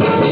I'm